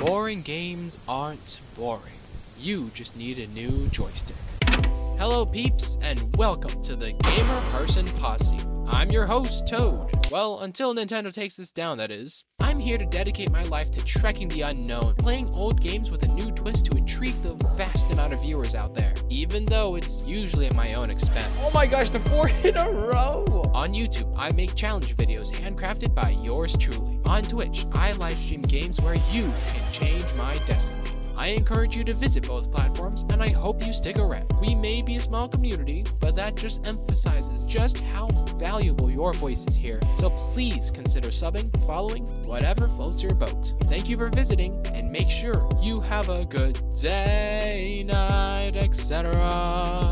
Boring games aren't boring. You just need a new joystick. Hello, peeps, and welcome to the Gamer Person Posse. I'm your host, Toad. Well, until Nintendo takes this down, that is. I'm here to dedicate my life to trekking the unknown, playing old games with a new twist to intrigue the vast amount of viewers out there, even though it's usually at my own expense. Oh my gosh, the four in a row! On YouTube, I make challenge videos handcrafted by yours truly. On Twitch, I livestream games where you can change my destiny. I encourage you to visit both platforms, and I hope you stick around. We may be a small community, but that just emphasizes just how valuable your voice is here. So please consider subbing, following, whatever floats your boat. Thank you for visiting, and make sure you have a good day, night, etc.